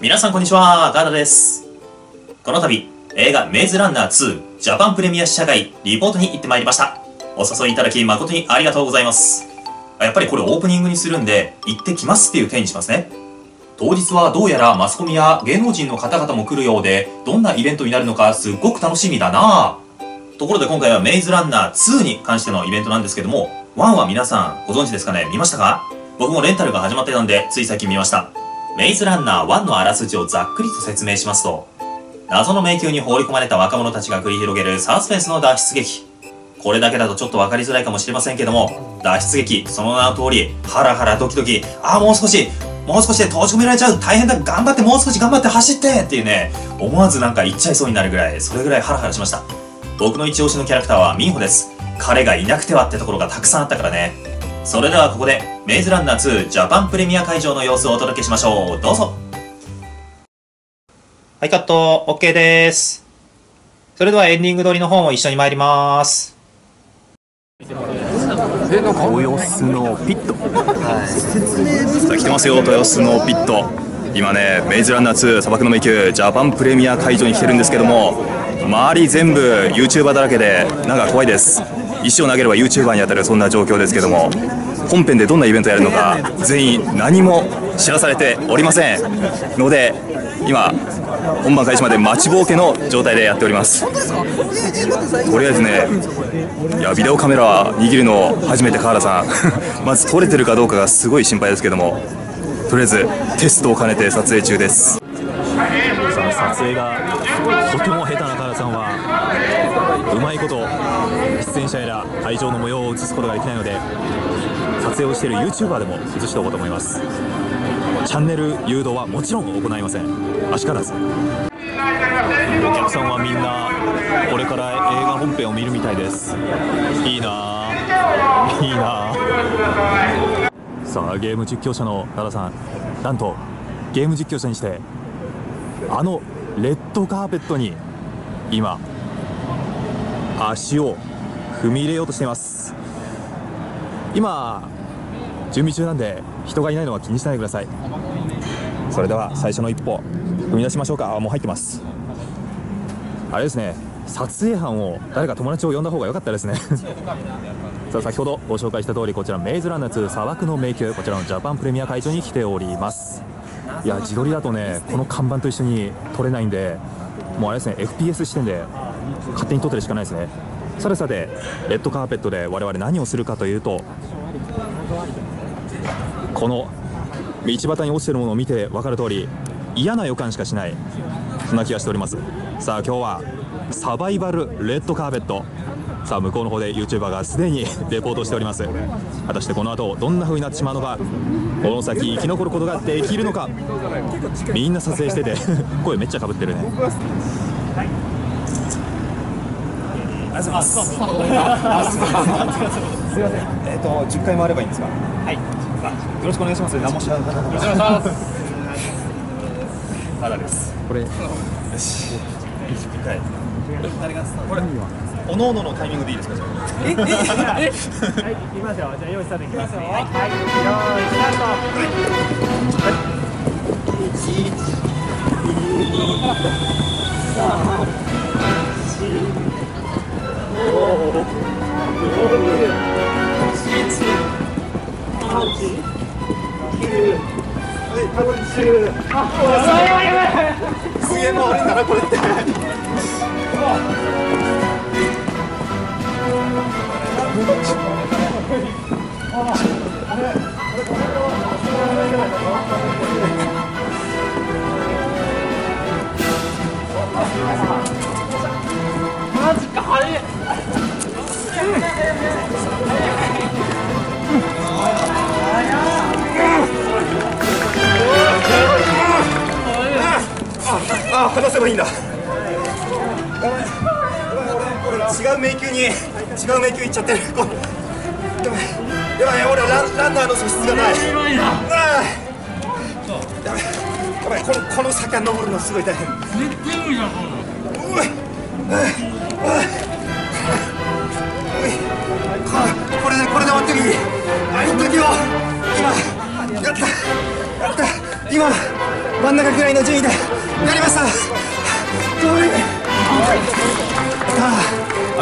皆さんこんにちは、ガーダです。この度、映画メイズランナー2ジャパンプレミア試写会リポートに行ってまいりました。お誘いいただき誠にありがとうございます。やっぱりこれオープニングにするんで、行ってきますっていう手にしますね。当日はどうやらマスコミや芸能人の方々も来るようで、どんなイベントになるのかすっごく楽しみだな。ところで今回はメイズランナー2に関してのイベントなんですけども、1は皆さんご存知ですかね？見ましたか？僕もレンタルが始まってたんで、つい最近見ました。メイズランナー1のあらすじをざっくりと説明しますと、謎の迷宮に放り込まれた若者たちが繰り広げるサスペンスの脱出劇。これだけだとちょっとわかりづらいかもしれませんけども、脱出劇、その名の通り、ハラハラドキドキ、ああ、もう少し、もう少しで閉じ込められちゃう、大変だ、頑張って、もう少し頑張って走ってっていうね、思わずなんか言っちゃいそうになるぐらい、それぐらいハラハラしました。僕の一押しのキャラクターはミンホです。彼がいなくてはってところがたくさんあったからね。それではここで、メイズランナー2ジャパンプレミア会場の様子をお届けしましょう。どうぞ。はい、カット、OK です。それではエンディング撮りの方も一緒に参ります。豊洲のピットさあ来てますよ豊洲のピット今ねメイズランナー2砂漠の迷宮ジャパンプレミア会場に来てるんですけども周り全部 YouTuber だらけでなんか怖いです石を投げれば YouTuber に当たるそんな状況ですけども本編でどんなイベントやるのか全員何も知らされておりません。ので今本番開始まで待ちぼうけの状態でやっております。とりあえずねいやビデオカメラ握るの初めて川原さん。まず撮れてるかどうかがすごい心配ですけどもとりあえずテストを兼ねて撮影中です。撮影がとても下手なカラさんはうまいこと出演者やら会場の模様を映すことができないので撮影をしている YouTuber でも映しておこうと思います。チャンネル誘導はもちろん行いません。あしからず。お客さんはみんなこれから映画本編を見るみたいです。いいなあいいなあさあゲーム実況者の奈良さん。なんとゲーム実況者にしてあのレッドカーペットに今足を踏み入れようとしています。今準備中なんで人がいないのは気にしないでください。それでは最初の一歩踏み出しましょうか。あもう入ってます。あれですね。撮影班を誰か友達を呼んだ方が良かったですね。さあ先ほどご紹介した通りこちらメイズランナー2砂漠の迷宮。こちらのジャパンプレミア会場に来ております。いや自撮りだとねこの看板と一緒に撮れないんでもうあれですね FPS 視点で勝手に撮ってるしかないですね。さてさてレッドカーペットで我々何をするかというとこの道端に落ちてるものを見て分かる通り嫌な予感しかしない。そんな気がしております。さあ今日はサバイバルレッドカーペット。さあ向こうの方で YouTuber がすでに レポートしております。果たしてこの後どんな風になってしまうのかこの先生き残ることができるのかみんな撮影してて 声めっちゃかぶってるね。えっ、と10回回ればいいんですか？はい。よろしくお願いします。何も知らなかった。よろしくお願いします。ただです。これ。よし。10回。これ。おのおののタイミングでいいですか。じゃあはい、行きましょう。じゃあ用意スタートいきますね。はい、用意スタート。すげえ回るんだなこれって。話せばいいんだ。違う迷宮に違う迷宮行っちゃってる。やばい。やばい。俺ランランナーの素質がない。ああやばい。やばい。このこの坂登るのすごい大変。ここれでこれで終わってもいいあいい時を今やったやった今真ん中ぐらいの順位でやりました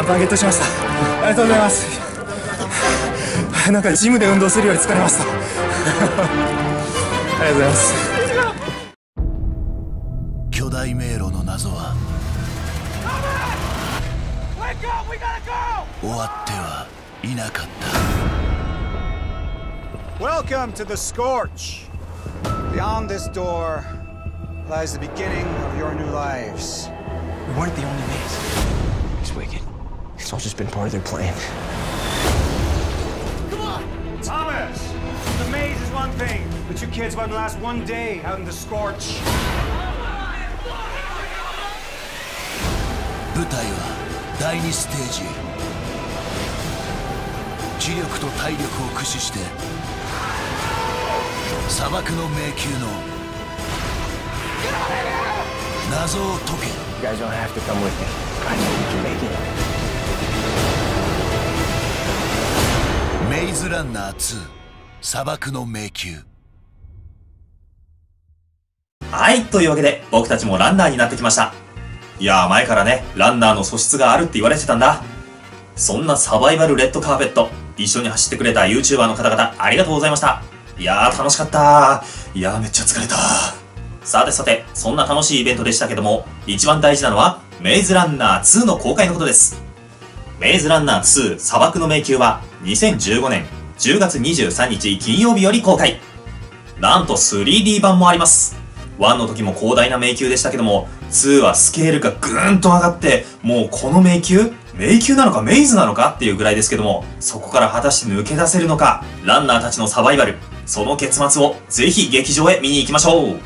ああバゲットしましたありがとうございますなんかジムで運動するより疲れましたありがとうございます巨大迷路の謎は終わってはいなかった Welcome to the Scorch. Beyond this door lies the beginning of your new lives. We weren't the only maze. He's wicked. It's all just been part of their plan. Thomas! The maze is one thing, but you kids won't last one day out in the Scorch. 舞台は第2ステージ気力と体力を駆使して砂漠の迷宮の謎を解け You guys don't have to come with me. I know we can make it. メイズランナー2砂漠の迷宮はい、というわけで僕たちもランナーになってきました。いやー前からね、ランナーの素質があるって言われてたんだ。そんなサバイバルレッドカーペット、一緒に走ってくれた YouTuber の方々ありがとうございました。いやー楽しかったー。いやーめっちゃ疲れたさてさて、そんな楽しいイベントでしたけども、一番大事なのは、メイズランナー2の公開のことです。メイズランナー2砂漠の迷宮は2015年10月23日金曜日より公開。なんと 3D 版もあります。1の時も広大な迷宮でしたけども、2はスケールがぐーんと上がって、もうこの迷宮迷宮なのかメイズなのかっていうぐらいですけども、そこから果たして抜け出せるのか、ランナーたちのサバイバル、その結末をぜひ劇場へ見に行きましょう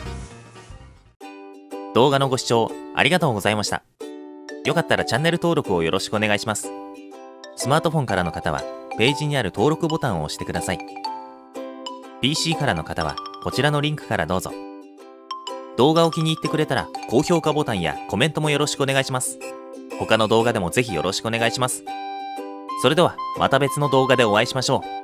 動画のご視聴ありがとうございました。よかったらチャンネル登録をよろしくお願いします。スマートフォンからの方は、ページにある登録ボタンを押してください。PC からの方は、こちらのリンクからどうぞ。動画を気に入ってくれたら、高評価ボタンやコメントもよろしくお願いします。他の動画でもぜひよろしくお願いします。それでは、また別の動画でお会いしましょう。